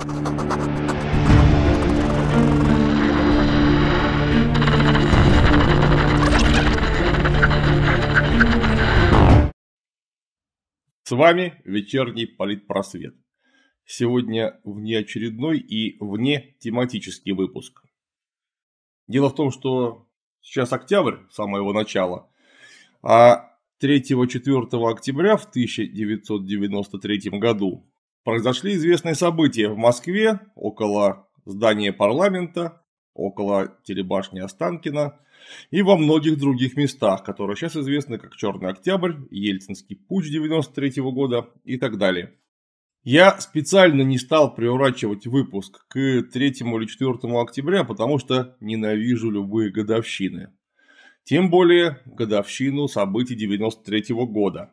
С вами вечерний политпросвет. Сегодня внеочередной и вне тематический выпуск. Дело в том, что сейчас октябрь, самое его начало, а 3-4 октября в 1993 году произошли известные события в Москве около здания парламента, около телебашни Останкина – и во многих других местах, которые сейчас известны как Черный Октябрь, Ельцинский путь 93 -го года и так далее. Я специально не стал приурачивать выпуск к 3 или 4 октября, потому что ненавижу любые годовщины. Тем более годовщину событий 93 -го года.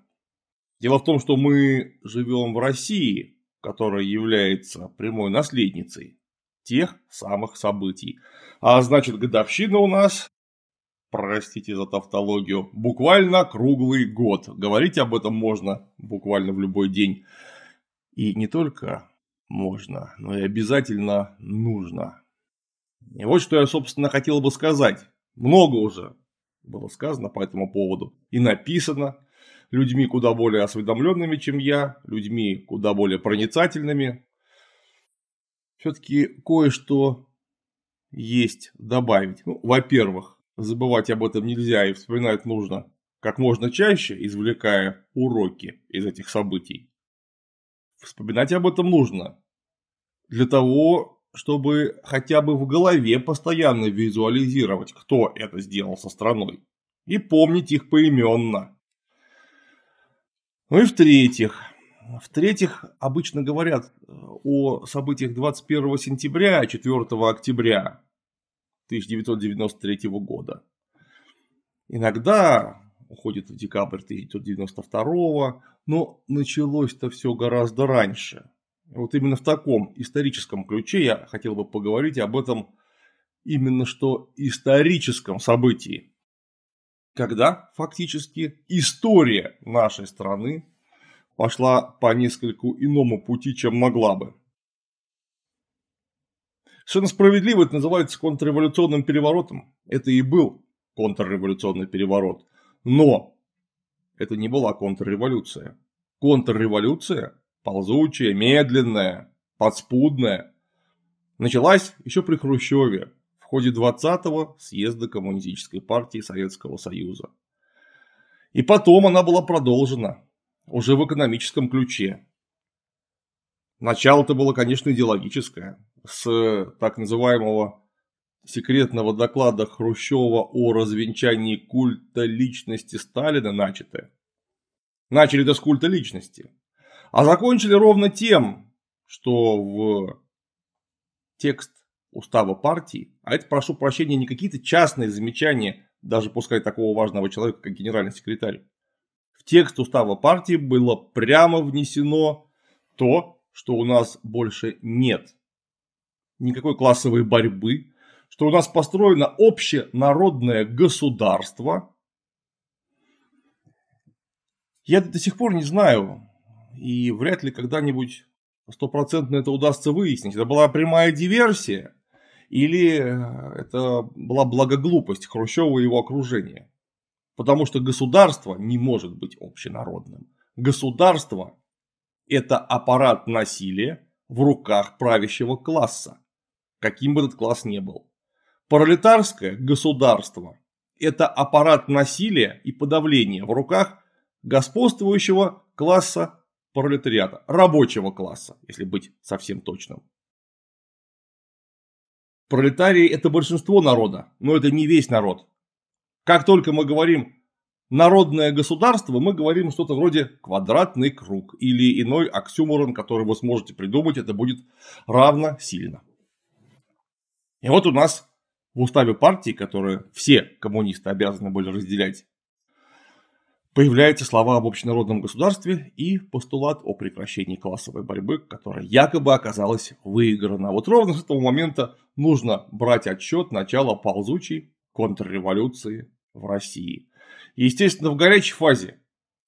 Дело в том, что мы живем в России, которая является прямой наследницей тех самых событий. А значит, годовщина у нас простите за тавтологию, буквально круглый год. Говорить об этом можно буквально в любой день. И не только можно, но и обязательно нужно. И вот что я, собственно, хотел бы сказать. Много уже было сказано по этому поводу и написано людьми куда более осведомленными, чем я, людьми куда более проницательными. Все-таки кое-что есть добавить. Ну, во-первых, Забывать об этом нельзя и вспоминать нужно как можно чаще, извлекая уроки из этих событий. Вспоминать об этом нужно для того, чтобы хотя бы в голове постоянно визуализировать, кто это сделал со страной, и помнить их поименно. Ну и в-третьих, в-третьих, обычно говорят о событиях 21 сентября, 4 октября, 1993 года. Иногда уходит в декабрь 1992, но началось-то все гораздо раньше. Вот именно в таком историческом ключе я хотел бы поговорить об этом именно что историческом событии. Когда фактически история нашей страны пошла по несколько иному пути, чем могла бы. Совершенно справедливо это называется контрреволюционным переворотом. Это и был контрреволюционный переворот. Но это не была контрреволюция. Контрреволюция, ползучая, медленная, подспудная, началась еще при Хрущеве ходе 20-го съезда Коммунистической партии Советского Союза. И потом она была продолжена уже в экономическом ключе. Начало-то было, конечно, идеологическое с так называемого секретного доклада Хрущева о развенчании культа личности Сталина начатое. Начали это с культа личности. А закончили ровно тем, что в текст устава партии, а это, прошу прощения, не какие-то частные замечания, даже пускай такого важного человека, как генеральный секретарь. В текст устава партии было прямо внесено то, что у нас больше нет никакой классовой борьбы, что у нас построено общенародное государство. Я до сих пор не знаю, и вряд ли когда-нибудь стопроцентно это удастся выяснить. Это была прямая диверсия, или это была благоглупость Хрущева и его окружения. Потому что государство не может быть общенародным. Государство – это аппарат насилия в руках правящего класса каким бы этот класс ни был. Пролетарское государство – это аппарат насилия и подавления в руках господствующего класса пролетариата, рабочего класса, если быть совсем точным. Пролетарии – это большинство народа, но это не весь народ. Как только мы говорим народное государство, мы говорим что-то вроде квадратный круг или иной оксюморон, который вы сможете придумать, это будет равно сильно. И вот у нас в уставе партии, которые все коммунисты обязаны были разделять, появляются слова об общенародном государстве и постулат о прекращении классовой борьбы, которая якобы оказалась выиграна. Вот ровно с этого момента нужно брать отчет начала ползучей контрреволюции в России. Естественно, в горячей фазе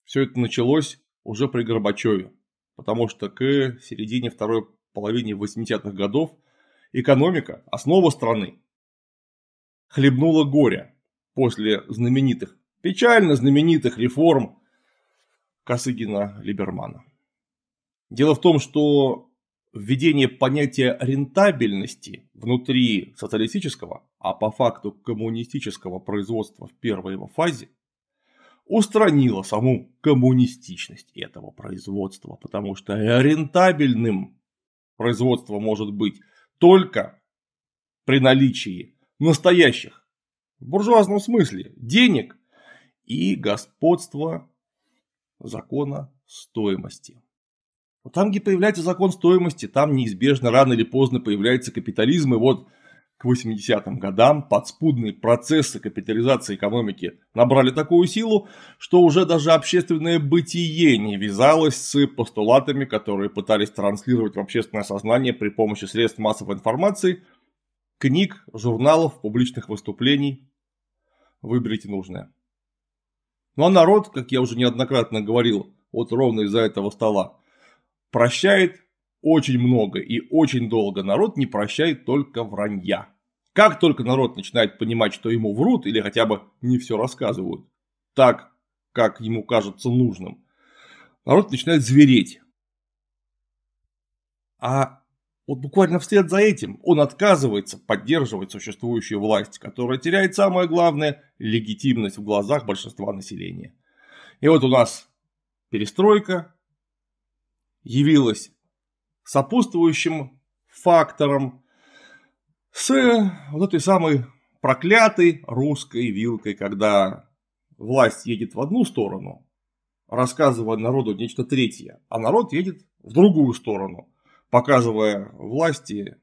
все это началось уже при Горбачеве, потому что к середине второй половине 80-х годов экономика, основа страны, хлебнула горе после знаменитых, печально знаменитых реформ Косыгина-Либермана. Дело в том, что введение понятия рентабельности внутри социалистического, а по факту коммунистического производства в первой его фазе устранило саму коммунистичность этого производства, потому что рентабельным производство может быть только при наличии настоящих, в буржуазном смысле, денег и господства закона стоимости. Там, где появляется закон стоимости, там неизбежно рано или поздно появляется капитализм. И вот к 80-м годам подспудные процессы капитализации экономики набрали такую силу, что уже даже общественное бытие не вязалось с постулатами, которые пытались транслировать в общественное сознание при помощи средств массовой информации, книг, журналов, публичных выступлений. Выберите нужное. Ну а народ, как я уже неоднократно говорил, вот ровно из-за этого стола, прощает очень много и очень долго. Народ не прощает только вранья. Как только народ начинает понимать, что ему врут или хотя бы не все рассказывают так, как ему кажется нужным, народ начинает звереть. А вот буквально вслед за этим он отказывается поддерживать существующую власть, которая теряет самое главное – легитимность в глазах большинства населения. И вот у нас перестройка, явилась сопутствующим фактором с вот этой самой проклятой русской вилкой, когда власть едет в одну сторону, рассказывая народу нечто третье, а народ едет в другую сторону, показывая власти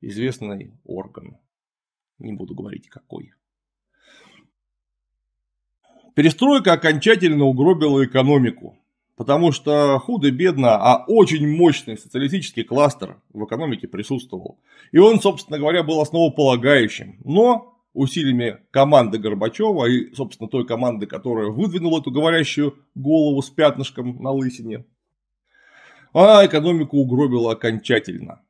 известный орган. Не буду говорить какой. Перестройка окончательно угробила экономику. Потому что худо-бедно, а очень мощный социалистический кластер в экономике присутствовал. И он, собственно говоря, был основополагающим. Но усилиями команды Горбачева и, собственно, той команды, которая выдвинула эту говорящую голову с пятнышком на лысине, а экономику угробила окончательно.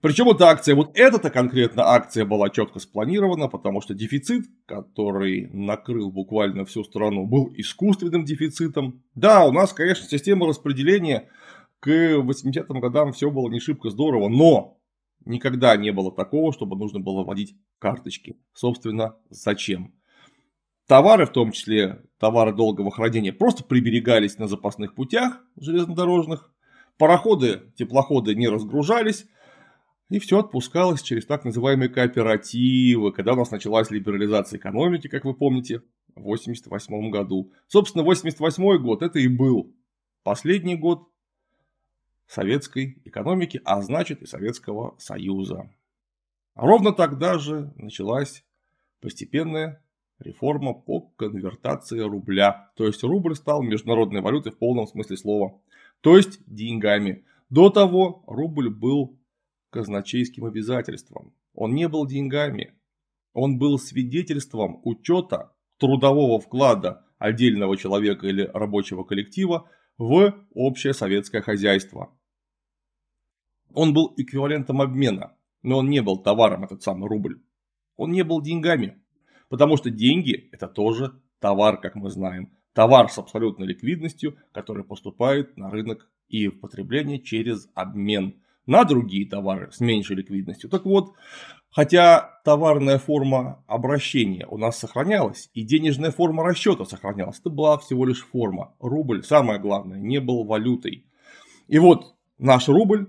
Причем эта акция, вот эта-то конкретно акция была четко спланирована, потому что дефицит, который накрыл буквально всю страну, был искусственным дефицитом. Да, у нас, конечно, система распределения к 80-м годам все было не шибко здорово, но никогда не было такого, чтобы нужно было вводить карточки. Собственно, зачем? Товары, в том числе товары долгого хранения, просто приберегались на запасных путях железнодорожных. Пароходы, теплоходы не разгружались, и все отпускалось через так называемые кооперативы, когда у нас началась либерализация экономики, как вы помните, в 1988 году. Собственно, 1988 год это и был последний год советской экономики, а значит и Советского Союза. ровно тогда же началась постепенная реформа по конвертации рубля. То есть рубль стал международной валютой в полном смысле слова. То есть деньгами. До того рубль был казначейским обязательством. Он не был деньгами. Он был свидетельством учета трудового вклада отдельного человека или рабочего коллектива в общее советское хозяйство. Он был эквивалентом обмена, но он не был товаром, этот самый рубль. Он не был деньгами, потому что деньги это тоже товар, как мы знаем. Товар с абсолютной ликвидностью, который поступает на рынок и в потребление через обмен на другие товары с меньшей ликвидностью. Так вот, хотя товарная форма обращения у нас сохранялась, и денежная форма расчета сохранялась, это была всего лишь форма. Рубль, самое главное, не был валютой. И вот наш рубль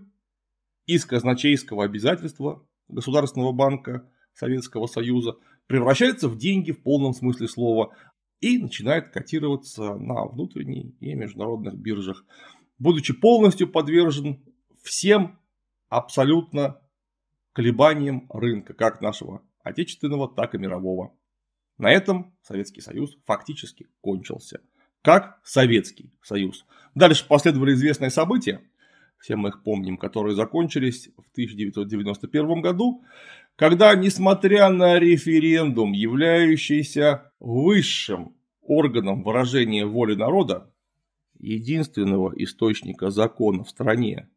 из казначейского обязательства Государственного банка Советского Союза превращается в деньги в полном смысле слова и начинает котироваться на внутренних и международных биржах, будучи полностью подвержен всем абсолютно колебаниям рынка, как нашего отечественного, так и мирового. На этом Советский Союз фактически кончился. Как Советский Союз. Дальше последовали известные события, все мы их помним, которые закончились в 1991 году, когда, несмотря на референдум, являющийся высшим органом выражения воли народа, единственного источника закона в стране,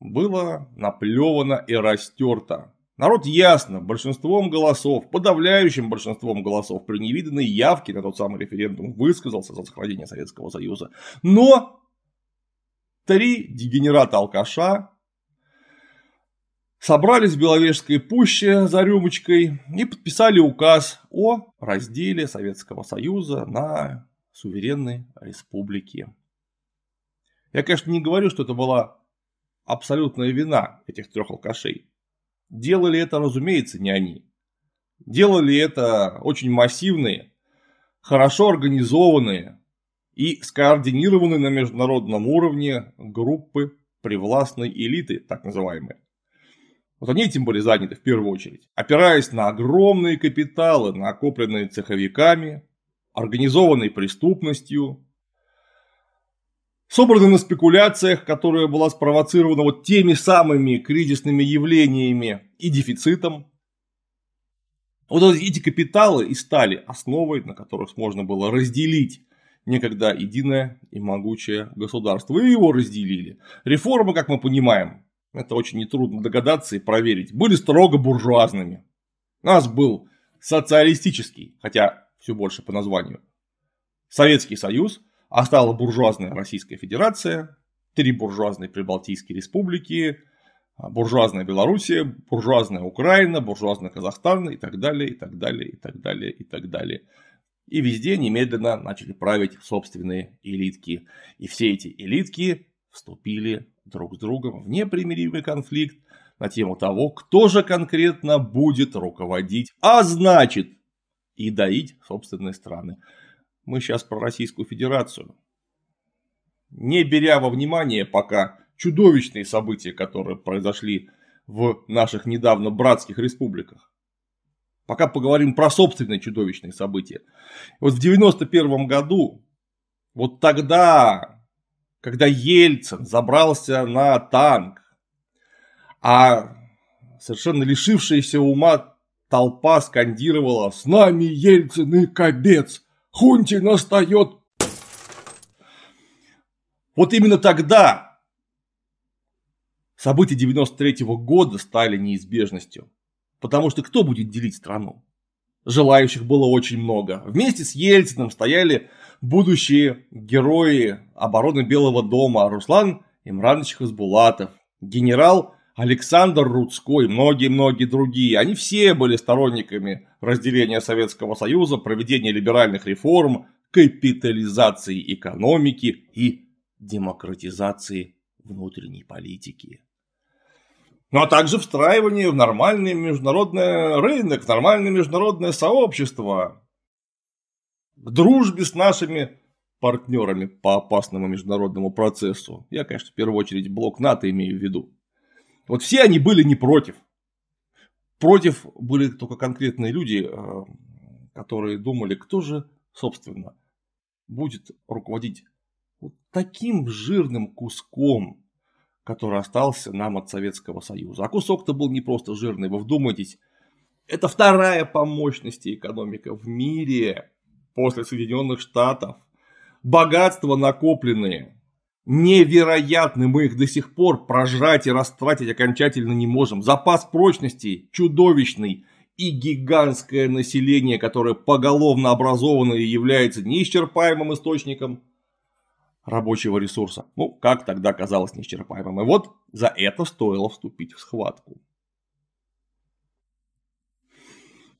было наплевано и растерто. Народ ясно, большинством голосов, подавляющим большинством голосов при невиданной явке на тот самый референдум высказался за сохранение Советского Союза. Но три дегенерата-алкаша собрались в Беловежской пуще за рюмочкой и подписали указ о разделе Советского Союза на суверенной республики. Я, конечно, не говорю, что это была абсолютная вина этих трех алкашей. Делали это, разумеется, не они. Делали это очень массивные, хорошо организованные и скоординированные на международном уровне группы привластной элиты, так называемые. Вот они этим были заняты в первую очередь, опираясь на огромные капиталы, накопленные цеховиками, организованной преступностью, собраны на спекуляциях, которая была спровоцирована вот теми самыми кризисными явлениями и дефицитом. Вот эти капиталы и стали основой, на которых можно было разделить некогда единое и могучее государство. И его разделили. Реформы, как мы понимаем, это очень нетрудно догадаться и проверить, были строго буржуазными. У нас был социалистический, хотя все больше по названию, Советский Союз – а стала буржуазная Российская Федерация, три буржуазные Прибалтийские республики, а, буржуазная Белоруссия, буржуазная Украина, буржуазная Казахстан и так далее, и так далее, и так далее, и так далее. И везде немедленно начали править собственные элитки. И все эти элитки вступили друг с другом в непримиримый конфликт на тему того, кто же конкретно будет руководить, а значит и доить собственные страны мы сейчас про Российскую Федерацию. Не беря во внимание пока чудовищные события, которые произошли в наших недавно братских республиках. Пока поговорим про собственные чудовищные события. Вот в 91 году, вот тогда, когда Ельцин забрался на танк, а совершенно лишившаяся ума толпа скандировала «С нами Ельцин и Кобец! Хунти настает. Вот именно тогда события 93 -го года стали неизбежностью. Потому что кто будет делить страну? Желающих было очень много. Вместе с Ельцином стояли будущие герои обороны Белого дома Руслан Имранович Хасбулатов, генерал Александр Рудской, многие-многие другие, они все были сторонниками разделения Советского Союза, проведения либеральных реформ, капитализации экономики и демократизации внутренней политики. Ну а также встраивание в нормальный международный рынок, в нормальное международное сообщество, к дружбе с нашими партнерами по опасному международному процессу. Я, конечно, в первую очередь блок НАТО имею в виду. Вот все они были не против. Против были только конкретные люди, э, которые думали, кто же, собственно, будет руководить вот таким жирным куском, который остался нам от Советского Союза. А кусок-то был не просто жирный, вы вдумайтесь, это вторая по мощности экономика в мире после Соединенных Штатов. Богатства накопленные невероятны, мы их до сих пор прожрать и растратить окончательно не можем. Запас прочности чудовищный и гигантское население, которое поголовно образовано и является неисчерпаемым источником рабочего ресурса. Ну, как тогда казалось неисчерпаемым. И вот за это стоило вступить в схватку.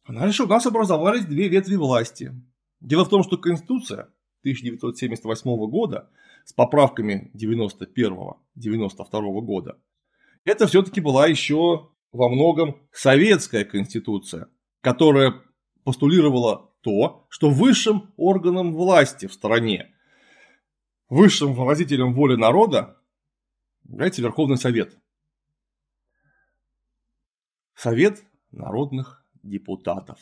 Дальше у нас образовались две ветви власти. Дело в том, что Конституция 1978 года с поправками 91-92 года, это все-таки была еще во многом советская конституция, которая постулировала то, что высшим органом власти в стране, высшим выразителем воли народа является Верховный Совет. Совет народных депутатов.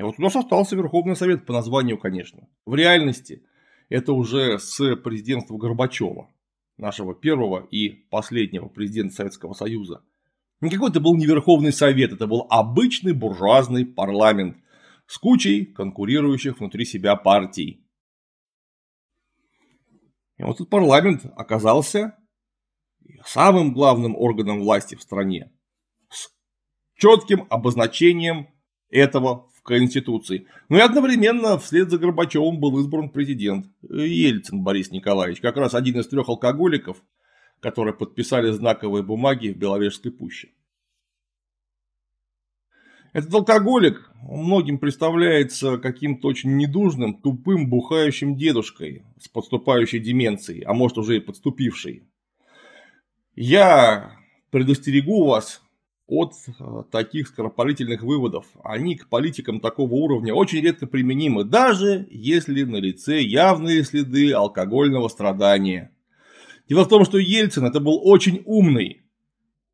И вот у нас остался Верховный Совет по названию, конечно. В реальности это уже с президентства Горбачева, нашего первого и последнего президента Советского Союза. Никакой это был не Верховный Совет, это был обычный буржуазный парламент с кучей конкурирующих внутри себя партий. И вот этот парламент оказался самым главным органом власти в стране с четким обозначением этого Конституции. Ну и одновременно вслед за Горбачевым был избран президент Ельцин Борис Николаевич, как раз один из трех алкоголиков, которые подписали знаковые бумаги в Беловежской пуще. Этот алкоголик многим представляется каким-то очень недужным, тупым, бухающим дедушкой с подступающей деменцией, а может уже и подступившей. Я предостерегу вас от э, таких скоропалительных выводов. Они к политикам такого уровня очень редко применимы, даже если на лице явные следы алкогольного страдания. Дело в том, что Ельцин это был очень умный,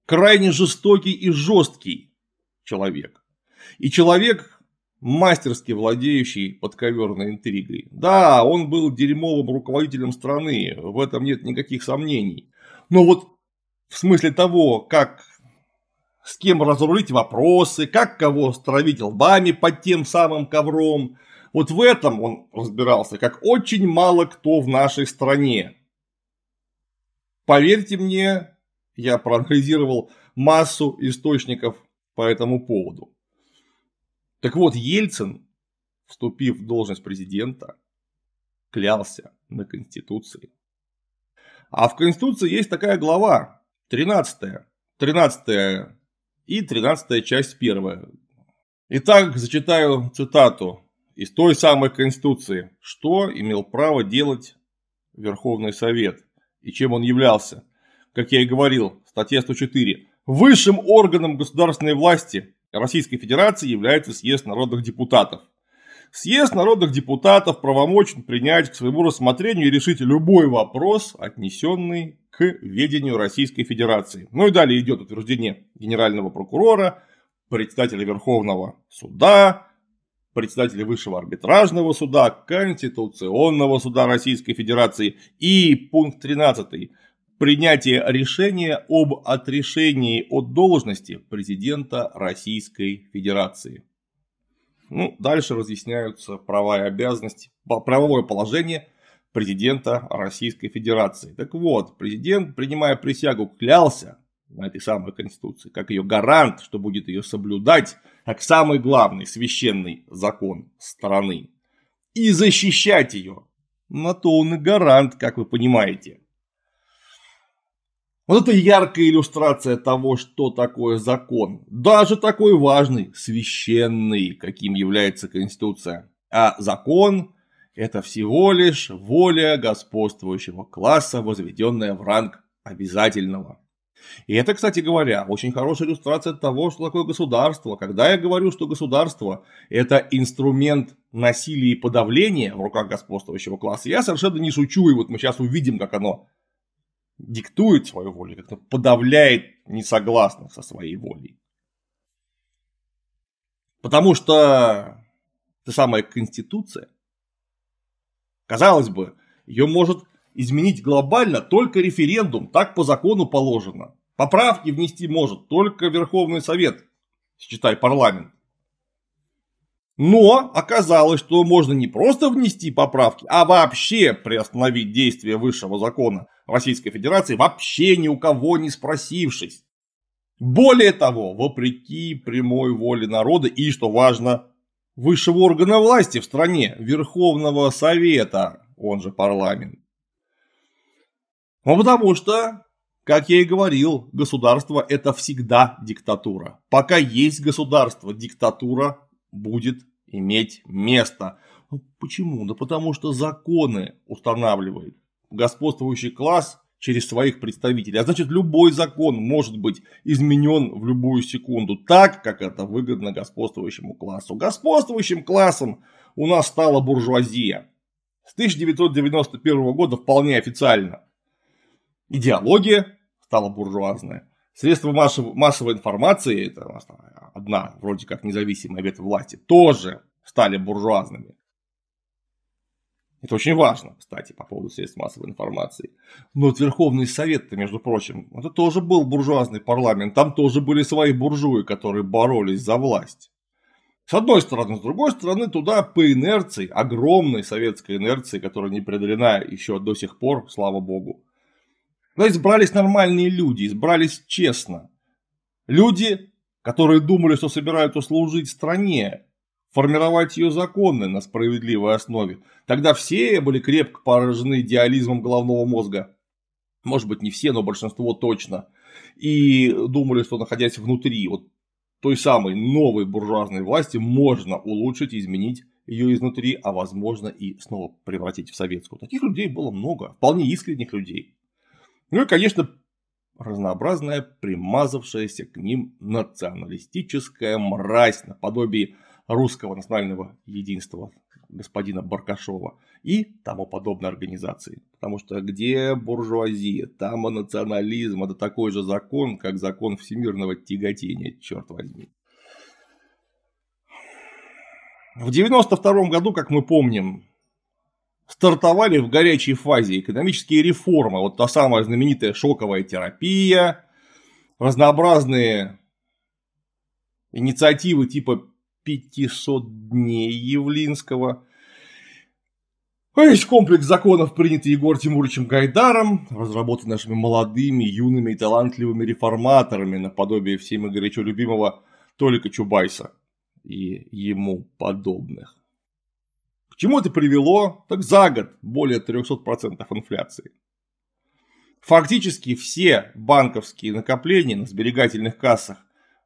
крайне жестокий и жесткий человек. И человек, мастерски владеющий подковерной интригой. Да, он был дерьмовым руководителем страны, в этом нет никаких сомнений. Но вот в смысле того, как с кем разрулить вопросы, как кого стравить лбами под тем самым ковром. Вот в этом он разбирался, как очень мало кто в нашей стране. Поверьте мне, я проанализировал массу источников по этому поводу. Так вот, Ельцин, вступив в должность президента, клялся на Конституции. А в Конституции есть такая глава, 13 13 и 13 часть 1. Итак, зачитаю цитату из той самой Конституции. Что имел право делать Верховный Совет и чем он являлся? Как я и говорил, статья 104. Высшим органом государственной власти Российской Федерации является съезд народных депутатов. Съезд народных депутатов правомочен принять к своему рассмотрению и решить любой вопрос, отнесенный к ведению Российской Федерации. Ну и далее идет утверждение генерального прокурора, председателя Верховного суда, председателя Высшего арбитражного суда, Конституционного суда Российской Федерации и пункт 13 принятие решения об отрешении от должности президента Российской Федерации. Ну, дальше разъясняются права и обязанности, правовое положение президента Российской Федерации. Так вот, президент, принимая присягу, клялся на этой самой Конституции, как ее гарант, что будет ее соблюдать, как самый главный священный закон страны. И защищать ее. На то он и гарант, как вы понимаете. Вот это яркая иллюстрация того, что такое закон. Даже такой важный, священный, каким является Конституция. А закон это всего лишь воля господствующего класса, возведенная в ранг обязательного. И это, кстати говоря, очень хорошая иллюстрация того, что такое государство. Когда я говорю, что государство – это инструмент насилия и подавления в руках господствующего класса, я совершенно не шучу, и вот мы сейчас увидим, как оно диктует свою волю, как-то подавляет несогласных со своей волей. Потому что эта самая конституция Казалось бы, ее может изменить глобально только референдум, так по закону положено. Поправки внести может только Верховный Совет, считай парламент. Но оказалось, что можно не просто внести поправки, а вообще приостановить действие высшего закона Российской Федерации, вообще ни у кого не спросившись. Более того, вопреки прямой воле народа и, что важно, высшего органа власти в стране, Верховного Совета, он же парламент. Ну, потому что, как я и говорил, государство это всегда диктатура. Пока есть государство, диктатура будет иметь место. Ну, почему? Да потому что законы устанавливает господствующий класс через своих представителей. А значит, любой закон может быть изменен в любую секунду так, как это выгодно господствующему классу. Господствующим классом у нас стала буржуазия. С 1991 года вполне официально. Идеология стала буржуазная. Средства массовой информации, это одна вроде как независимая ветвь власти, тоже стали буржуазными. Это очень важно, кстати, по поводу средств массовой информации. Но вот Верховный Совет, между прочим, это тоже был буржуазный парламент. Там тоже были свои буржуи, которые боролись за власть. С одной стороны, с другой стороны, туда по инерции, огромной советской инерции, которая не преодолена еще до сих пор, слава богу, Но избрались нормальные люди, избрались честно. Люди, которые думали, что собираются служить стране, формировать ее законы на справедливой основе. Тогда все были крепко поражены идеализмом головного мозга. Может быть, не все, но большинство точно. И думали, что находясь внутри вот той самой новой буржуазной власти, можно улучшить, изменить ее изнутри, а возможно и снова превратить в советскую. Таких людей было много, вполне искренних людей. Ну и, конечно, разнообразная, примазавшаяся к ним националистическая мразь наподобие русского национального единства господина Баркашова и тому подобной организации. Потому что где буржуазия, там и национализм, это такой же закон, как закон всемирного тяготения, черт возьми. В 92 году, как мы помним, стартовали в горячей фазе экономические реформы. Вот та самая знаменитая шоковая терапия, разнообразные инициативы типа 500 дней Явлинского. Весь комплекс законов, принятый Егором Тимуровичем Гайдаром, разработан нашими молодыми, юными и талантливыми реформаторами, наподобие всеми горячо любимого Толика Чубайса и ему подобных. К чему это привело? Так за год более 300% инфляции. Фактически все банковские накопления на сберегательных кассах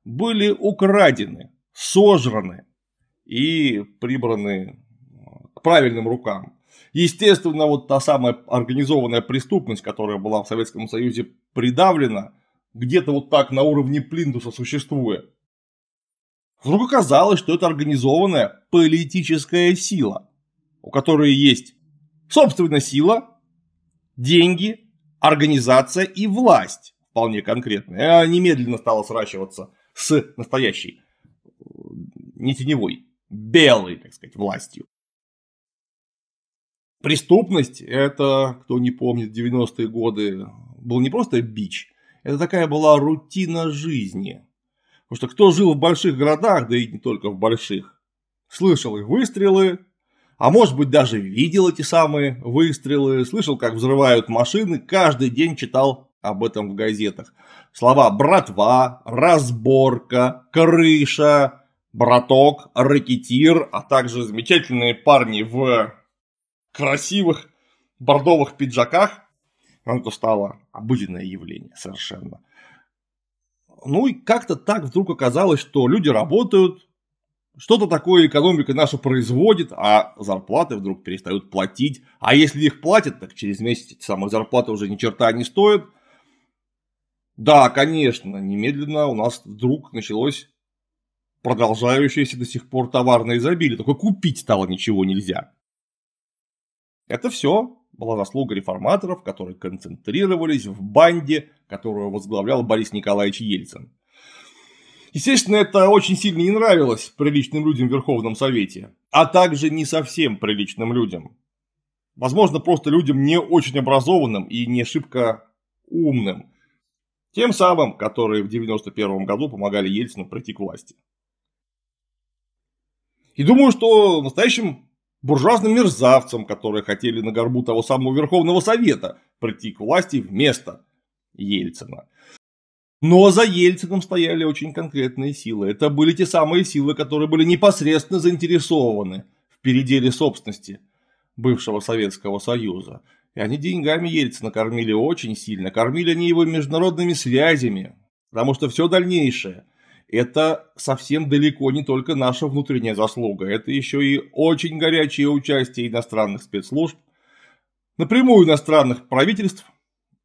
были украдены сожраны и прибраны к правильным рукам. Естественно, вот та самая организованная преступность, которая была в Советском Союзе придавлена, где-то вот так на уровне плинтуса существует. Вдруг оказалось, что это организованная политическая сила, у которой есть собственная сила, деньги, организация и власть, вполне конкретная. Она немедленно стала сращиваться с настоящей не теневой, белой, так сказать, властью. Преступность, это, кто не помнит, 90-е годы, был не просто бич, это такая была рутина жизни. Потому что кто жил в больших городах, да и не только в больших, слышал их выстрелы, а может быть даже видел эти самые выстрелы, слышал, как взрывают машины, каждый день читал об этом в газетах. Слова «братва», «разборка», «крыша», браток, рэкетир, а также замечательные парни в красивых бордовых пиджаках. Это стало обыденное явление совершенно. Ну и как-то так вдруг оказалось, что люди работают, что-то такое экономика наша производит, а зарплаты вдруг перестают платить. А если их платят, так через месяц эти самые зарплаты уже ни черта не стоят. Да, конечно, немедленно у нас вдруг началось продолжающееся до сих пор товарное изобилие, только купить стало ничего нельзя. Это все была заслуга реформаторов, которые концентрировались в банде, которую возглавлял Борис Николаевич Ельцин. Естественно, это очень сильно не нравилось приличным людям в Верховном Совете, а также не совсем приличным людям. Возможно, просто людям не очень образованным и не шибко умным. Тем самым, которые в 1991 году помогали Ельцину прийти к власти. И думаю, что настоящим буржуазным мерзавцам, которые хотели на горбу того самого Верховного Совета прийти к власти вместо Ельцина. Но за Ельцином стояли очень конкретные силы. Это были те самые силы, которые были непосредственно заинтересованы в переделе собственности бывшего Советского Союза. И они деньгами Ельцина кормили очень сильно. Кормили они его международными связями. Потому что все дальнейшее это совсем далеко не только наша внутренняя заслуга, это еще и очень горячее участие иностранных спецслужб, напрямую иностранных правительств,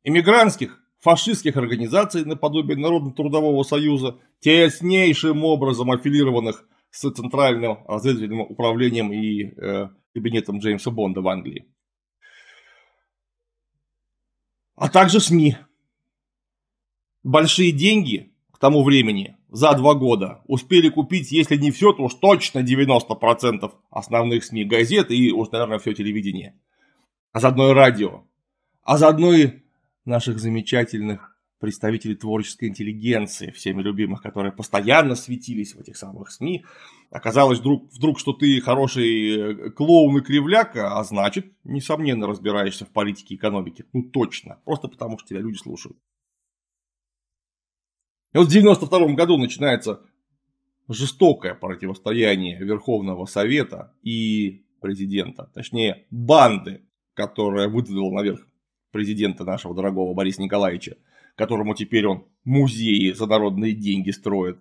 иммигрантских, фашистских организаций наподобие Народно-трудового союза, теснейшим образом аффилированных с Центральным разведывательным управлением и э, кабинетом Джеймса Бонда в Англии. А также СМИ. Большие деньги к тому времени за два года успели купить, если не все, то уж точно 90% основных СМИ, газет и уж, наверное, все телевидение. А заодно и радио. А заодно и наших замечательных представителей творческой интеллигенции, всеми любимых, которые постоянно светились в этих самых СМИ. Оказалось вдруг, вдруг что ты хороший э, клоун и кривляка, а значит, несомненно, разбираешься в политике и экономике. Ну точно, просто потому что тебя люди слушают. И вот в 92 году начинается жестокое противостояние Верховного Совета и президента, точнее банды, которая выдвинула наверх президента нашего дорогого Бориса Николаевича которому теперь он музеи за народные деньги строит.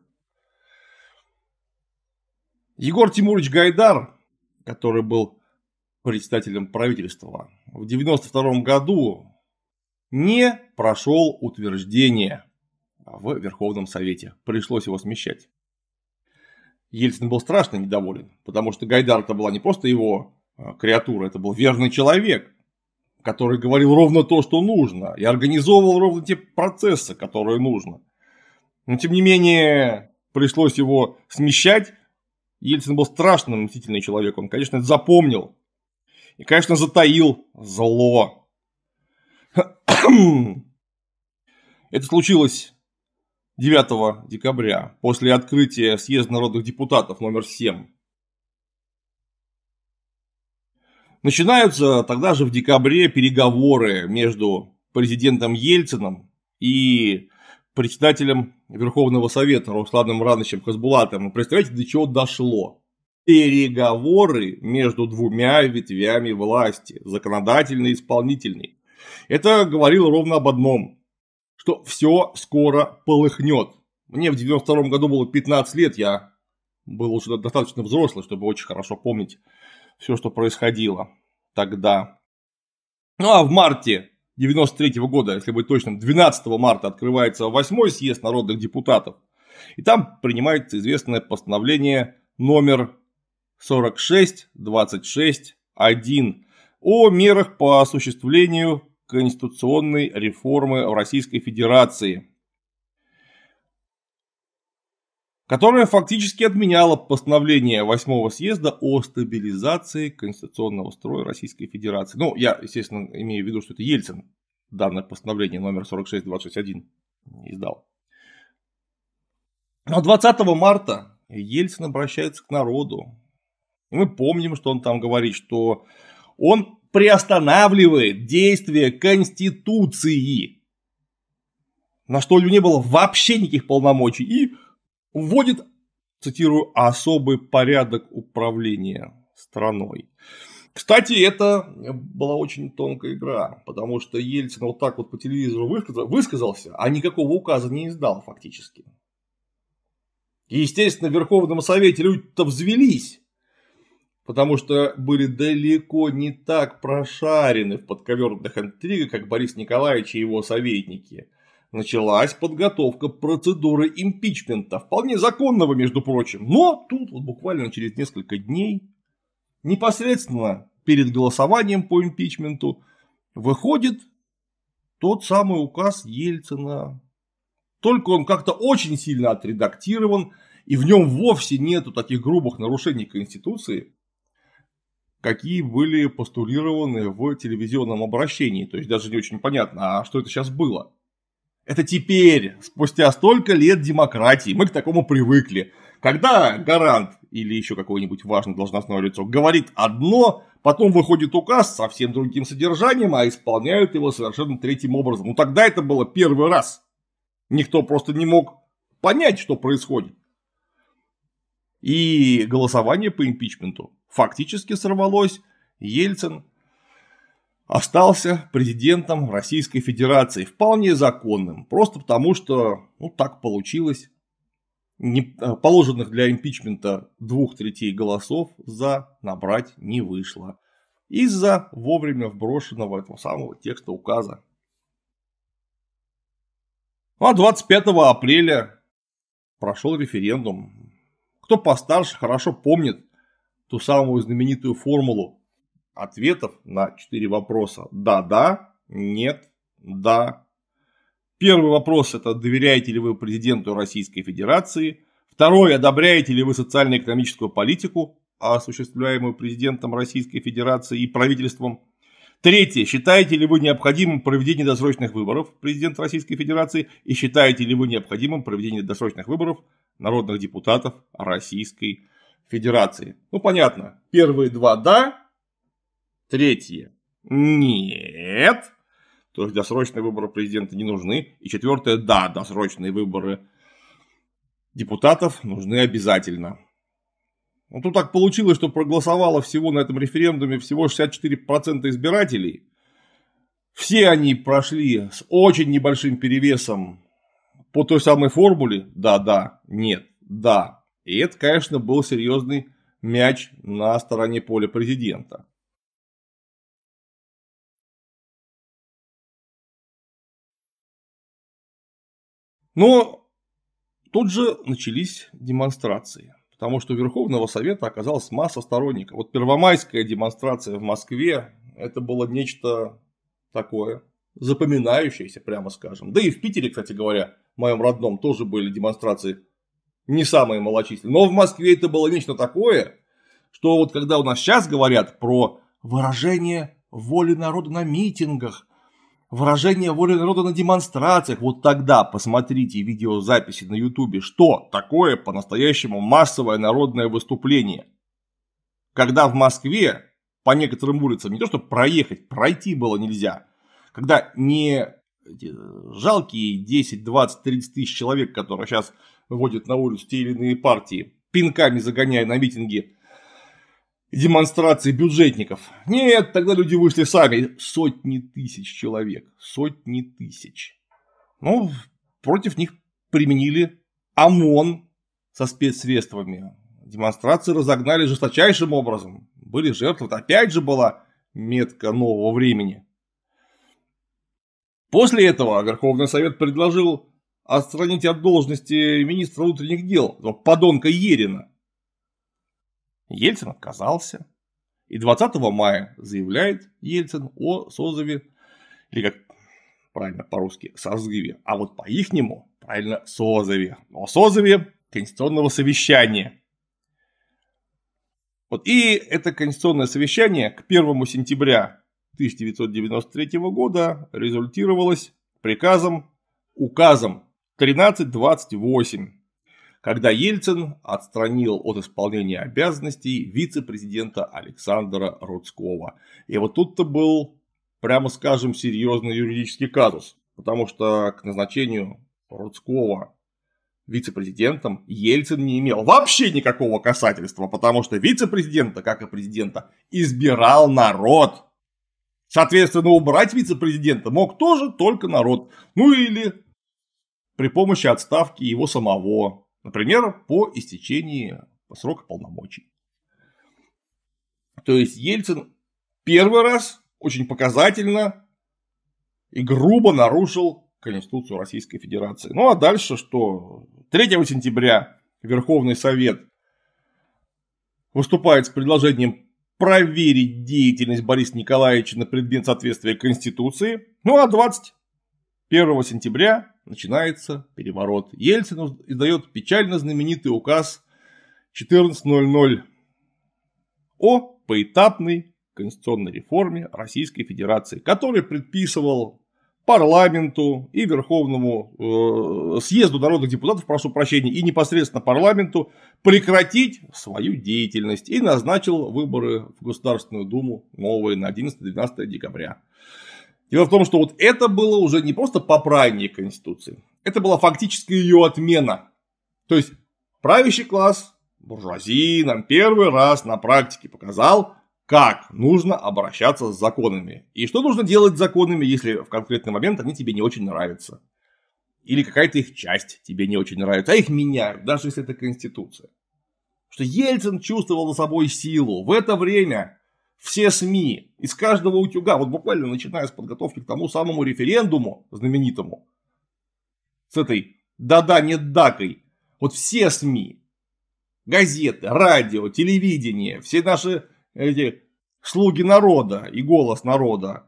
Егор Тимурович Гайдар, который был председателем правительства, в 92 году не прошел утверждение в Верховном Совете. Пришлось его смещать. Ельцин был страшно недоволен, потому что Гайдар это была не просто его а, креатура, это был верный человек, который говорил ровно то, что нужно, и организовывал ровно те процессы, которые нужно. Но, тем не менее, пришлось его смещать. Ельцин был страшно мстительный человек, он, конечно, это запомнил. И, конечно, затаил зло. Это случилось 9 декабря, после открытия съезда народных депутатов номер 7 Начинаются тогда же в декабре переговоры между президентом Ельцином и председателем Верховного Совета Русланом Рановичем Хасбулатовым. Представляете, до чего дошло? Переговоры между двумя ветвями власти, законодательной и исполнительной. Это говорило ровно об одном, что все скоро полыхнет. Мне в 92 году было 15 лет, я был уже достаточно взрослый, чтобы очень хорошо помнить все, что происходило тогда. Ну а в марте 93 -го года, если быть точным, 12 марта открывается восьмой съезд народных депутатов. И там принимается известное постановление номер 46-26-1 о мерах по осуществлению конституционной реформы в Российской Федерации которая фактически отменяла постановление восьмого съезда о стабилизации конституционного строя Российской Федерации. Ну, я, естественно, имею в виду, что это Ельцин данное постановление номер 46261 издал. Но 20 марта Ельцин обращается к народу. И мы помним, что он там говорит, что он приостанавливает действие Конституции. На что него не было вообще никаких полномочий. И вводит, цитирую, особый порядок управления страной. Кстати, это была очень тонкая игра, потому что Ельцин вот так вот по телевизору высказался, а никакого указа не издал фактически. И, естественно, в Верховном Совете люди-то взвелись, потому что были далеко не так прошарены в подковерных интригах, как Борис Николаевич и его советники началась подготовка процедуры импичмента, вполне законного, между прочим. Но тут вот буквально через несколько дней, непосредственно перед голосованием по импичменту, выходит тот самый указ Ельцина. Только он как-то очень сильно отредактирован, и в нем вовсе нету таких грубых нарушений Конституции, какие были постулированы в телевизионном обращении. То есть даже не очень понятно, а что это сейчас было. Это теперь, спустя столько лет демократии, мы к такому привыкли. Когда гарант или еще какое-нибудь важное должностное лицо говорит одно, потом выходит указ со совсем другим содержанием, а исполняют его совершенно третьим образом. Ну тогда это было первый раз. Никто просто не мог понять, что происходит. И голосование по импичменту фактически сорвалось. Ельцин остался президентом Российской Федерации, вполне законным, просто потому что ну, так получилось. Не, э, положенных для импичмента двух третей голосов за набрать не вышло. Из-за вовремя вброшенного этого самого текста указа. Ну, а 25 апреля прошел референдум. Кто постарше хорошо помнит ту самую знаменитую формулу ответов на 4 вопроса. Да-да, нет, да. Первый вопрос это доверяете ли вы президенту Российской Федерации. Второй, одобряете ли вы социально-экономическую политику, осуществляемую президентом Российской Федерации и правительством. Третье. Считаете ли вы необходимым проведение досрочных выборов президента Российской Федерации и считаете ли вы необходимым проведение досрочных выборов народных депутатов Российской Федерации? Ну, понятно. Первые два – да, третье – нет. То есть досрочные выборы президента не нужны. И четвертое – да, досрочные выборы депутатов нужны обязательно. Ну, тут так получилось, что проголосовало всего на этом референдуме всего 64% избирателей. Все они прошли с очень небольшим перевесом по той самой формуле «да-да», «нет», «да». И это, конечно, был серьезный мяч на стороне поля президента. Но тут же начались демонстрации, потому что у Верховного Совета оказалась масса сторонников. Вот первомайская демонстрация в Москве, это было нечто такое, запоминающееся, прямо скажем. Да и в Питере, кстати говоря, в моем родном, тоже были демонстрации не самые малочисленные. Но в Москве это было нечто такое, что вот когда у нас сейчас говорят про выражение воли народа на митингах, выражение воли народа на демонстрациях, вот тогда посмотрите видеозаписи на ютубе, что такое по-настоящему массовое народное выступление. Когда в Москве по некоторым улицам не то что проехать, пройти было нельзя. Когда не жалкие 10, 20, 30 тысяч человек, которые сейчас выводят на улицу те или иные партии, пинками загоняя на митинги демонстрации бюджетников. Нет, тогда люди вышли сами. Сотни тысяч человек. Сотни тысяч. Ну, против них применили ОМОН со спецсредствами. Демонстрации разогнали жесточайшим образом. Были жертвы. Опять же была метка нового времени. После этого Верховный Совет предложил отстранить от должности министра внутренних дел, подонка Ерина. Ельцин отказался. И 20 мая заявляет Ельцин о созыве, или как правильно по-русски, созыве, а вот по-ихнему, правильно, созыве, о созыве Конституционного совещания. Вот и это конституционное совещание к 1 сентября 1993 года результировалось приказом, указом 1328 когда Ельцин отстранил от исполнения обязанностей вице-президента Александра Рудского. И вот тут-то был, прямо скажем, серьезный юридический казус, потому что к назначению Рудского вице-президентом Ельцин не имел вообще никакого касательства, потому что вице-президента, как и президента, избирал народ. Соответственно, убрать вице-президента мог тоже только народ. Ну или при помощи отставки его самого. Например, по истечении срока полномочий. То есть Ельцин первый раз очень показательно и грубо нарушил Конституцию Российской Федерации. Ну а дальше что? 3 сентября Верховный Совет выступает с предложением проверить деятельность Бориса Николаевича на предмет соответствия Конституции. Ну а 21 сентября начинается переворот. Ельцин издает печально знаменитый указ 14.00 о поэтапной конституционной реформе Российской Федерации, который предписывал парламенту и Верховному э, съезду народных депутатов, прошу прощения, и непосредственно парламенту прекратить свою деятельность и назначил выборы в Государственную Думу новые на 11-12 декабря. Дело в том, что вот это было уже не просто поправление Конституции, это была фактически ее отмена. То есть правящий класс, буржуазии нам первый раз на практике показал, как нужно обращаться с законами. И что нужно делать с законами, если в конкретный момент они тебе не очень нравятся. Или какая-то их часть тебе не очень нравится, а их меняют, даже если это Конституция. Что Ельцин чувствовал за собой силу. В это время все СМИ из каждого утюга, вот буквально начиная с подготовки к тому самому референдуму знаменитому, с этой да-да, нет дакой, вот все СМИ, газеты, радио, телевидение, все наши эти слуги народа и голос народа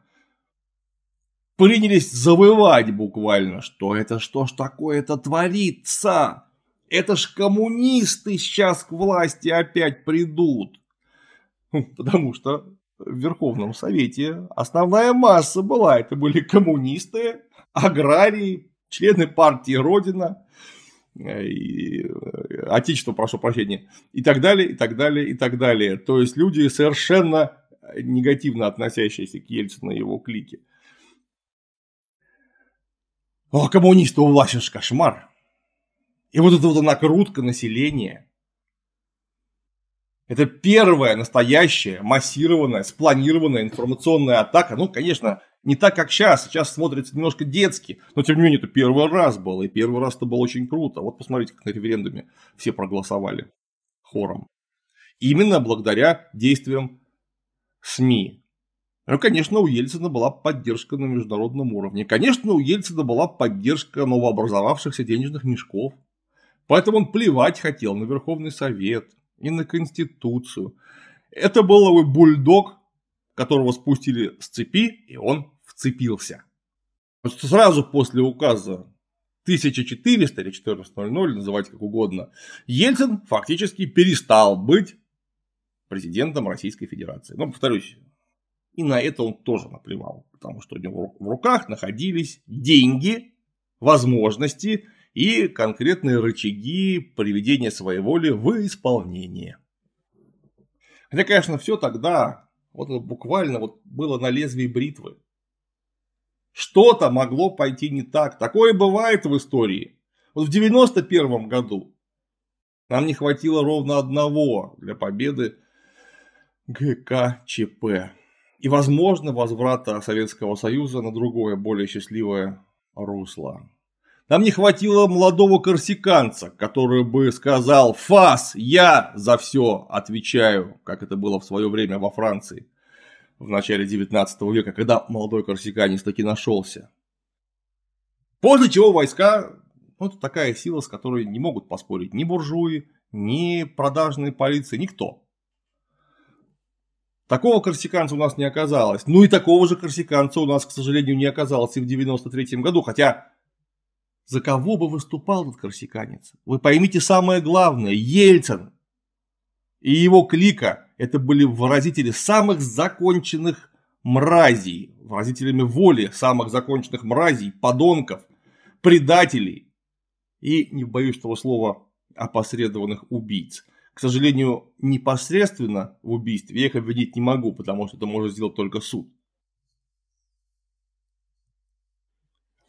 принялись завывать буквально, что это что ж такое-то творится. Это ж коммунисты сейчас к власти опять придут. Потому что в Верховном Совете основная масса была. Это были коммунисты, аграрии, члены партии Родина, и, э, Отечество, прошу прощения, и так далее, и так далее, и так далее. То есть люди совершенно негативно относящиеся к Ельцину и его клике. О, коммунисты у власти же кошмар. И вот эта вот накрутка населения. Это первая настоящая, массированная, спланированная информационная атака. Ну, конечно, не так, как сейчас. Сейчас смотрится немножко детски. Но, тем не менее, это первый раз было. И первый раз это было очень круто. Вот посмотрите, как на референдуме все проголосовали хором. Именно благодаря действиям СМИ. Ну, конечно, у Ельцина была поддержка на международном уровне. Конечно, у Ельцина была поддержка новообразовавшихся денежных мешков. Поэтому он плевать хотел на Верховный Совет и на Конституцию. Это был его бульдог, которого спустили с цепи, и он вцепился. Сразу после указа 1400 или 1400, называйте как угодно, Ельцин фактически перестал быть президентом Российской Федерации. Но, повторюсь, и на это он тоже наплевал, потому что у него в руках находились деньги, возможности и конкретные рычаги приведения своей воли в исполнение. Хотя, конечно, все тогда вот буквально вот было на лезвии бритвы. Что-то могло пойти не так. Такое бывает в истории. Вот в 91 году нам не хватило ровно одного для победы ГКЧП. И, возможно, возврата Советского Союза на другое, более счастливое русло. Нам не хватило молодого корсиканца, который бы сказал «Фас, я за все отвечаю», как это было в свое время во Франции в начале 19 века, когда молодой корсиканец таки нашелся. После чего войска, ну, это такая сила, с которой не могут поспорить ни буржуи, ни продажные полиции, никто. Такого корсиканца у нас не оказалось. Ну и такого же корсиканца у нас, к сожалению, не оказалось и в 93 году. Хотя, за кого бы выступал этот корсиканец? Вы поймите самое главное. Ельцин и его клика – это были выразители самых законченных мразей, выразителями воли самых законченных мразей, подонков, предателей и, не боюсь этого слова, опосредованных убийц – к сожалению, непосредственно в убийстве я их обвинить не могу, потому что это может сделать только суд.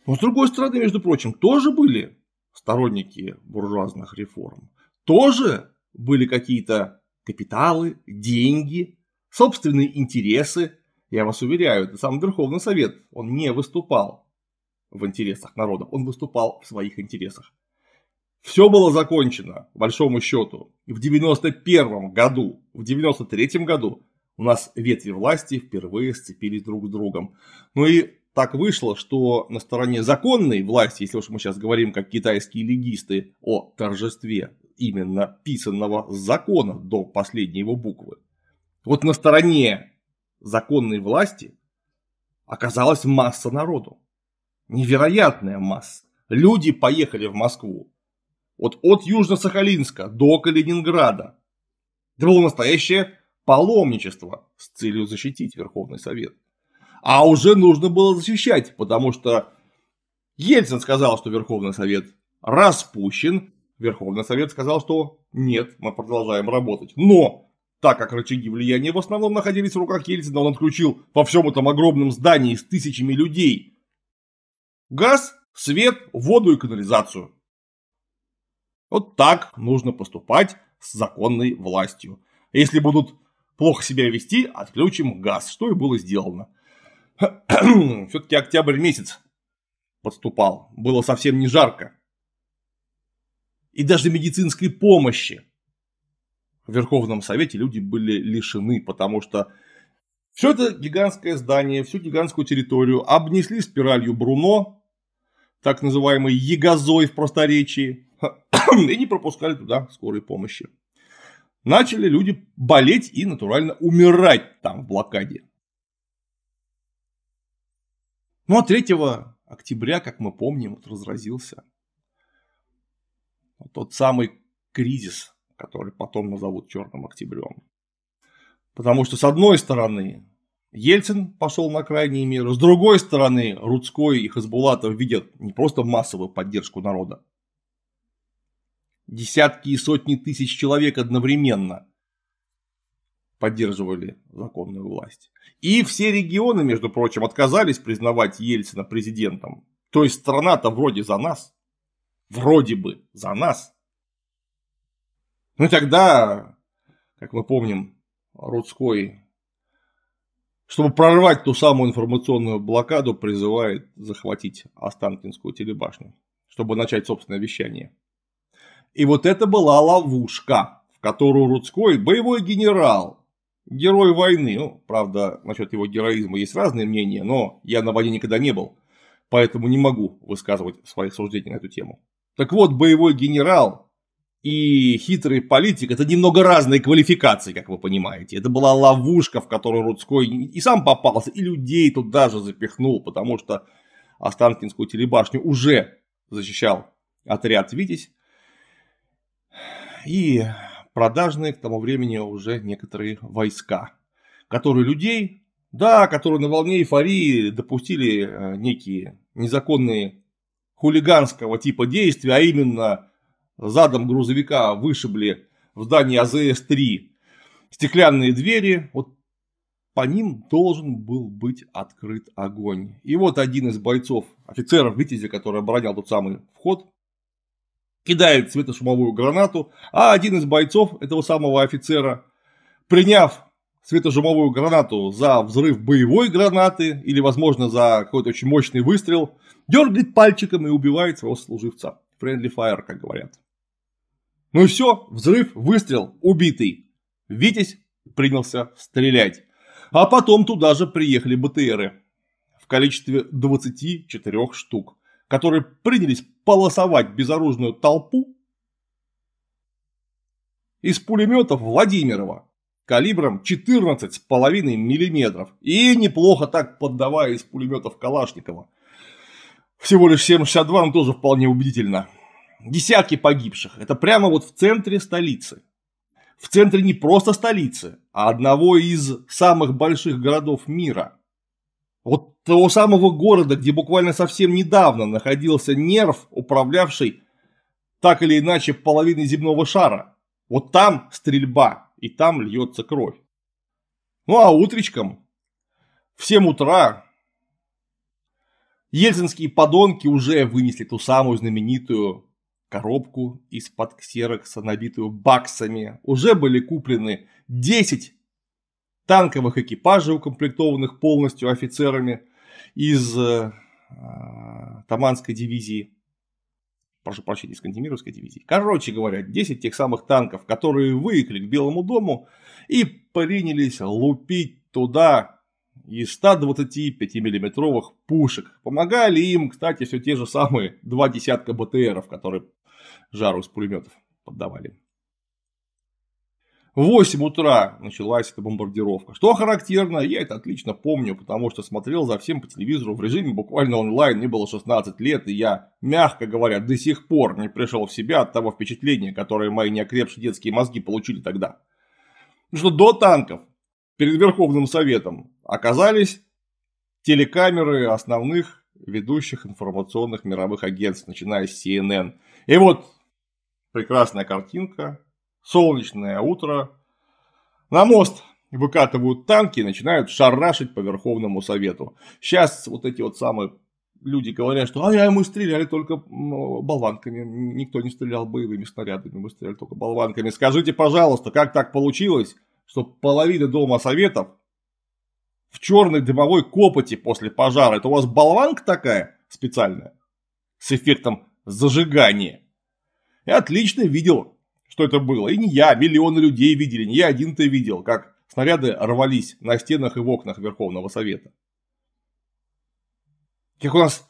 Но с другой стороны, между прочим, тоже были сторонники буржуазных реформ. Тоже были какие-то капиталы, деньги, собственные интересы. Я вас уверяю, это сам Верховный Совет, он не выступал в интересах народа, он выступал в своих интересах. Все было закончено, большому счету, в 91 году, в 93 году у нас ветви власти впервые сцепились друг с другом. Ну и так вышло, что на стороне законной власти, если уж мы сейчас говорим как китайские легисты о торжестве именно писанного закона до последней его буквы, вот на стороне законной власти оказалась масса народу. Невероятная масса. Люди поехали в Москву вот от Южно-Сахалинска до Калининграда. Это было настоящее паломничество с целью защитить Верховный Совет. А уже нужно было защищать, потому что Ельцин сказал, что Верховный Совет распущен, Верховный Совет сказал, что нет, мы продолжаем работать. Но, так как рычаги влияния в основном находились в руках Ельцина, он отключил во всем этом огромном здании с тысячами людей газ, свет, воду и канализацию. Вот так нужно поступать с законной властью. Если будут плохо себя вести, отключим газ, что и было сделано. Все-таки октябрь месяц подступал, было совсем не жарко. И даже медицинской помощи в Верховном Совете люди были лишены, потому что все это гигантское здание, всю гигантскую территорию обнесли спиралью Бруно, так называемый ягозой в просторечии, и не пропускали туда скорой помощи. Начали люди болеть и натурально умирать там в блокаде. Ну а 3 октября, как мы помним, вот разразился тот самый кризис, который потом назовут Черным октябрем. Потому что с одной стороны Ельцин пошел на крайние меры, с другой стороны Рудской и Хасбулатов видят не просто массовую поддержку народа. Десятки и сотни тысяч человек одновременно поддерживали законную власть. И все регионы, между прочим, отказались признавать Ельцина президентом. То есть страна-то вроде за нас. Вроде бы за нас. Ну и тогда, как мы помним, Рудской, чтобы прорвать ту самую информационную блокаду, призывает захватить Останкинскую телебашню, чтобы начать собственное вещание. И вот это была ловушка, в которую Рудской, боевой генерал, герой войны, ну, правда, насчет его героизма есть разные мнения, но я на войне никогда не был, поэтому не могу высказывать своих суждений на эту тему. Так вот, боевой генерал и хитрый политик – это немного разные квалификации, как вы понимаете. Это была ловушка, в которую Рудской и сам попался, и людей тут даже запихнул, потому что Останкинскую телебашню уже защищал отряд «Витязь». И продажные к тому времени уже некоторые войска, которые людей, да, которые на волне эйфории допустили э, некие незаконные хулиганского типа действия, а именно задом грузовика вышибли в здании АЗС-3 стеклянные двери, вот по ним должен был быть открыт огонь. И вот один из бойцов, офицеров Витязя, который оборонял тот самый вход, кидает светошумовую гранату, а один из бойцов этого самого офицера, приняв светошумовую гранату за взрыв боевой гранаты или, возможно, за какой-то очень мощный выстрел, дергает пальчиком и убивает своего служивца. Friendly fire, как говорят. Ну и все, взрыв, выстрел, убитый. Витязь принялся стрелять. А потом туда же приехали БТРы в количестве 24 штук, которые принялись полосовать безоружную толпу из пулеметов Владимирова калибром 14,5 мм и неплохо так поддавая из пулеметов Калашникова. Всего лишь 7,62, но тоже вполне убедительно десятки погибших. Это прямо вот в центре столицы. В центре не просто столицы, а одного из самых больших городов мира. Вот того самого города, где буквально совсем недавно находился нерв, управлявший так или иначе половиной земного шара. Вот там стрельба, и там льется кровь. Ну а утречком, в 7 утра, ельцинские подонки уже вынесли ту самую знаменитую коробку из-под ксерокса, набитую баксами, уже были куплены 10 танковых экипажей, укомплектованных полностью офицерами из э, Таманской дивизии. Прошу прощения, из Кантемировской дивизии. Короче говоря, 10 тех самых танков, которые выехали к Белому дому и принялись лупить туда из 125 миллиметровых пушек. Помогали им, кстати, все те же самые два десятка БТРов, которые жару из пулеметов поддавали. В 8 утра началась эта бомбардировка. Что характерно, я это отлично помню, потому что смотрел за всем по телевизору в режиме буквально онлайн, мне было 16 лет, и я, мягко говоря, до сих пор не пришел в себя от того впечатления, которое мои неокрепшие детские мозги получили тогда. Что до танков перед Верховным Советом оказались телекамеры основных ведущих информационных мировых агентств, начиная с CNN. И вот прекрасная картинка, солнечное утро, на мост выкатывают танки и начинают шарашить по Верховному Совету. Сейчас вот эти вот самые люди говорят, что а мы стреляли только болванками, никто не стрелял боевыми снарядами, мы стреляли только болванками. Скажите, пожалуйста, как так получилось, что половина Дома Советов в черной дымовой копоти после пожара, это у вас болванка такая специальная с эффектом зажигания? Я отлично видел, что это было. И не я, миллионы людей видели, не я один-то видел, как снаряды рвались на стенах и в окнах Верховного Совета. Как у нас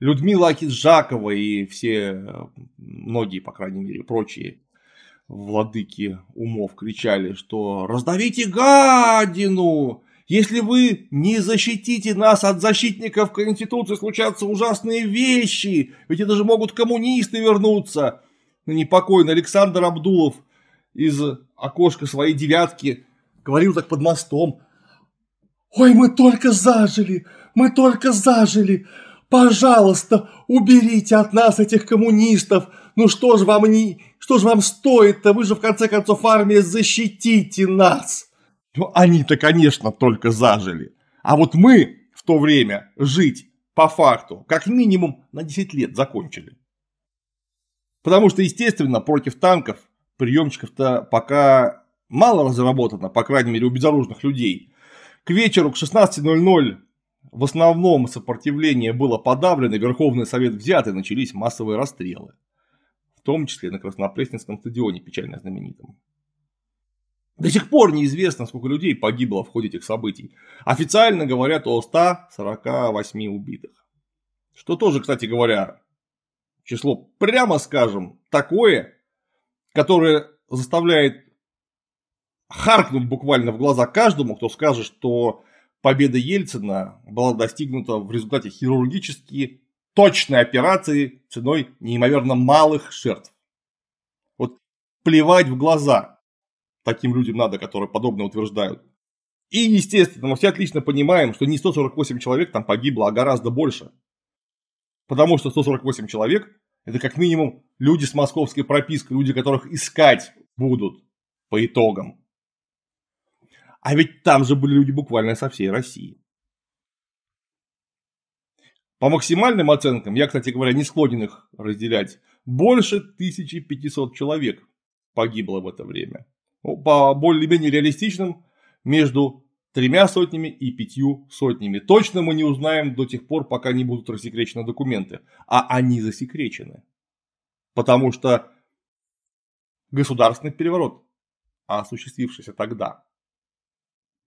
Людмила Акиджакова и все, многие, по крайней мере, прочие владыки умов кричали, что «раздавите гадину! Если вы не защитите нас от защитников Конституции, случатся ужасные вещи, ведь это же могут коммунисты вернуться!» Непокойный Александр Абдулов из окошка своей девятки говорил так под мостом. «Ой, мы только зажили, мы только зажили! Пожалуйста, уберите от нас этих коммунистов! Ну что ж вам не... Что ж вам стоит-то? Вы же, в конце концов, армия, защитите нас!» Ну, они-то, конечно, только зажили. А вот мы в то время жить по факту как минимум на 10 лет закончили. Потому что, естественно, против танков приемчиков-то пока мало разработано, по крайней мере, у безоружных людей. К вечеру, к 16.00 в основном сопротивление было подавлено, Верховный Совет взят и начались массовые расстрелы. В том числе на Краснопресненском стадионе, печально знаменитом. До сих пор неизвестно, сколько людей погибло в ходе этих событий. Официально говорят о 148 убитых. Что тоже, кстати говоря, число, прямо скажем, такое, которое заставляет харкнуть буквально в глаза каждому, кто скажет, что победа Ельцина была достигнута в результате хирургически точной операции ценой неимоверно малых жертв. Вот плевать в глаза таким людям надо, которые подобно утверждают. И, естественно, мы все отлично понимаем, что не 148 человек там погибло, а гораздо больше. Потому что 148 человек – это как минимум люди с московской пропиской, люди, которых искать будут по итогам. А ведь там же были люди буквально со всей России. По максимальным оценкам, я, кстати говоря, не склонен их разделять, больше 1500 человек погибло в это время. Ну, по более-менее реалистичным, между тремя сотнями и пятью сотнями. Точно мы не узнаем до тех пор, пока не будут рассекречены документы. А они засекречены. Потому что государственный переворот, осуществившийся тогда,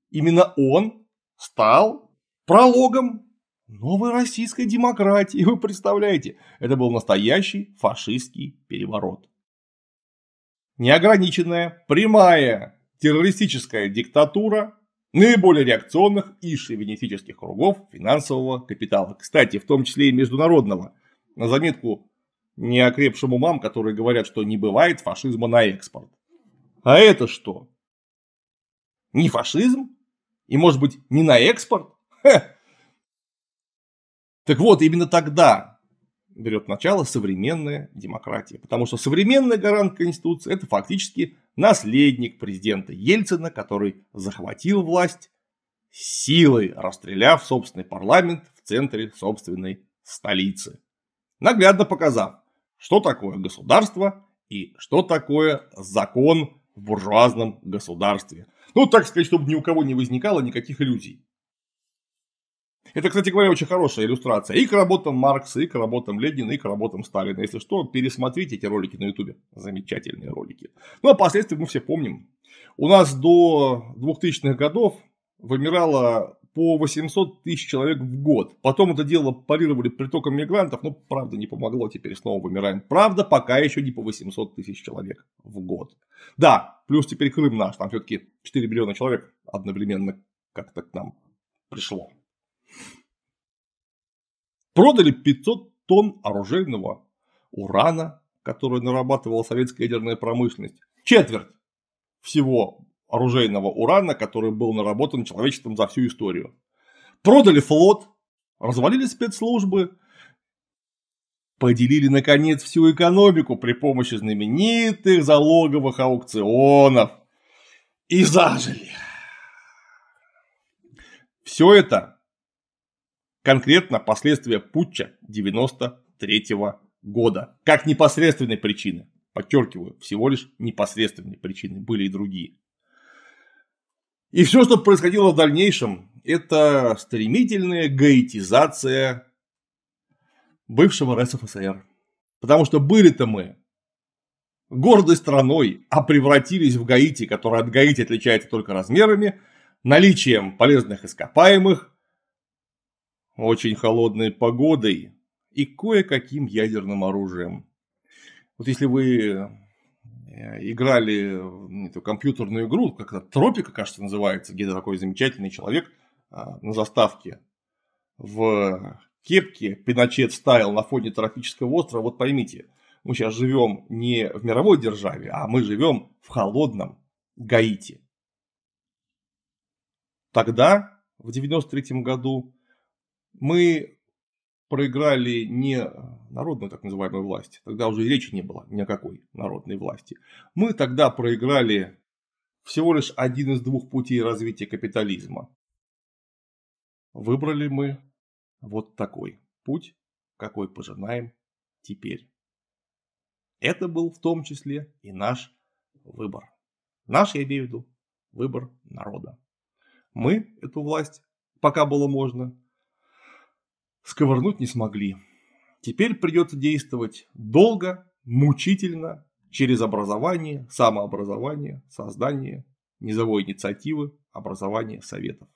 именно он стал прологом новой российской демократии. Вы представляете, это был настоящий фашистский переворот. Неограниченная, прямая террористическая диктатура наиболее реакционных и шовинистических кругов финансового капитала. Кстати, в том числе и международного. На заметку неокрепшим умам, которые говорят, что не бывает фашизма на экспорт. А это что? Не фашизм? И может быть не на экспорт? Ха! Так вот, именно тогда берет начало современная демократия. Потому что современный гарант Конституции это фактически наследник президента Ельцина, который захватил власть силой, расстреляв собственный парламент в центре собственной столицы. Наглядно показав, что такое государство и что такое закон в буржуазном государстве. Ну, так сказать, чтобы ни у кого не возникало никаких иллюзий. Это, кстати говоря, очень хорошая иллюстрация и к работам Маркса, и к работам Ленина, и к работам Сталина. Если что, пересмотрите эти ролики на Ютубе. Замечательные ролики. Ну, а последствия мы все помним. У нас до 2000-х годов вымирало по 800 тысяч человек в год. Потом это дело парировали притоком мигрантов, но правда не помогло, теперь снова вымираем. Правда, пока еще не по 800 тысяч человек в год. Да, плюс теперь Крым наш, там все-таки 4 миллиона человек одновременно как-то к нам пришло. Продали 500 тонн оружейного урана, который нарабатывала советская ядерная промышленность. Четверть всего оружейного урана, который был наработан человечеством за всю историю. Продали флот, развалили спецслужбы, поделили, наконец, всю экономику при помощи знаменитых залоговых аукционов и зажили. Все это конкретно последствия путча 93 года. Как непосредственной причины. Подчеркиваю, всего лишь непосредственные причины, были и другие. И все, что происходило в дальнейшем, это стремительная гаитизация бывшего РСФСР. Потому что были-то мы гордой страной, а превратились в Гаити, которая от Гаити отличается только размерами, наличием полезных ископаемых, очень холодной погодой и кое-каким ядерным оружием. Вот если вы э, играли эту компьютерную игру, как то Тропика, кажется, называется, где такой замечательный человек а, на заставке в кепке Пиночет ставил на фоне тропического острова, вот поймите, мы сейчас живем не в мировой державе, а мы живем в холодном Гаити. тогда, в 93 году, мы проиграли не народную так называемую власть, тогда уже и речи не было ни о какой народной власти. Мы тогда проиграли всего лишь один из двух путей развития капитализма. Выбрали мы вот такой путь, какой пожинаем теперь. Это был в том числе и наш выбор. Наш, я имею в виду, выбор народа. Мы эту власть, пока было можно, сковырнуть не смогли. Теперь придется действовать долго, мучительно, через образование, самообразование, создание низовой инициативы, образование советов.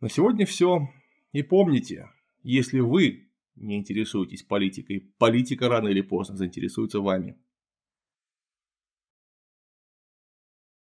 На сегодня все. И помните, если вы не интересуетесь политикой, политика рано или поздно заинтересуется вами.